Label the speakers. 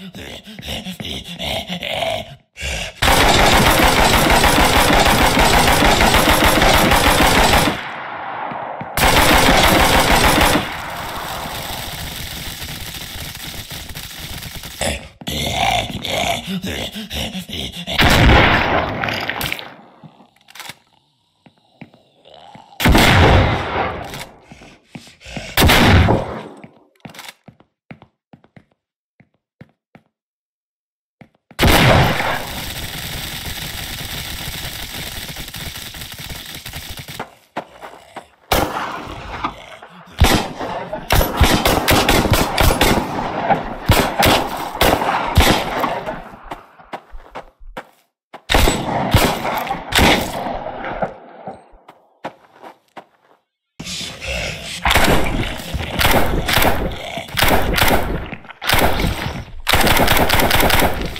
Speaker 1: Yeah. you